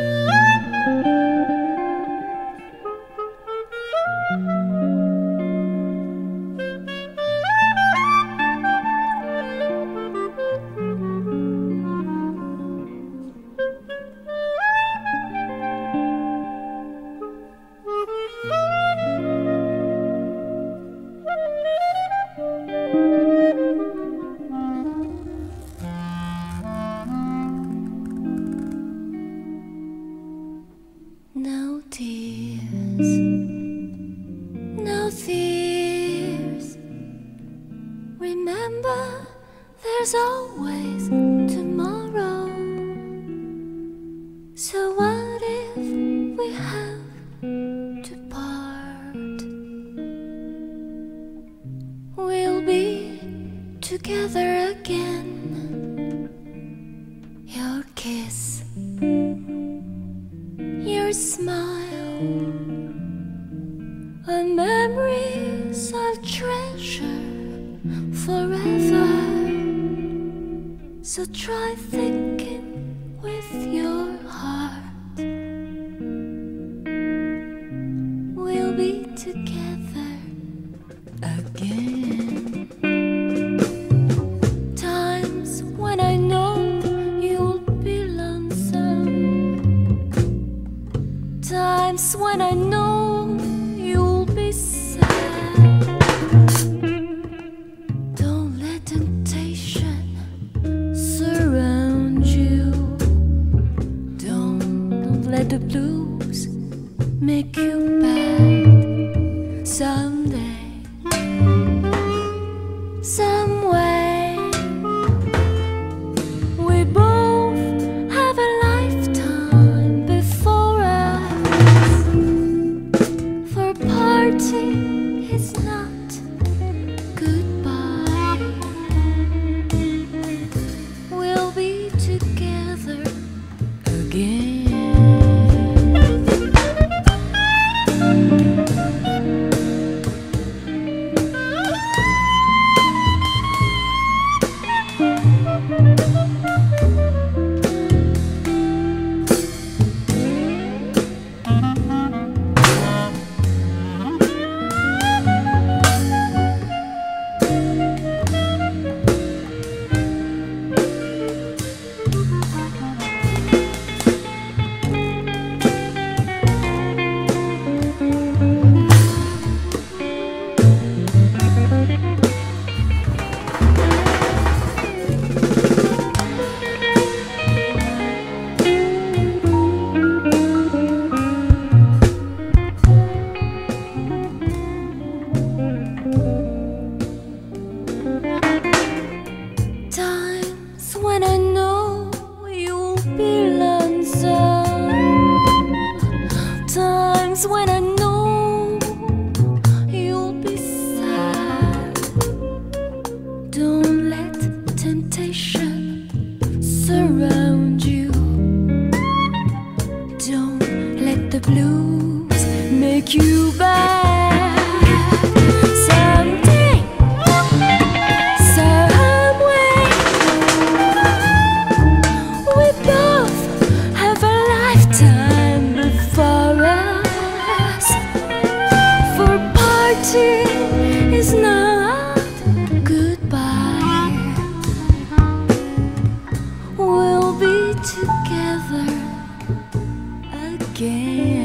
No no fears. Remember, there's always tomorrow. So, what if we have to part? We'll be together again. Your kiss a memories I'll treasure forever. So try thinking with your heart. We'll be together again. Times when I know you'll be lonesome. Times when I know Someday, take you back someday. We both have a lifetime before us. For parting is not goodbye. We'll be together again.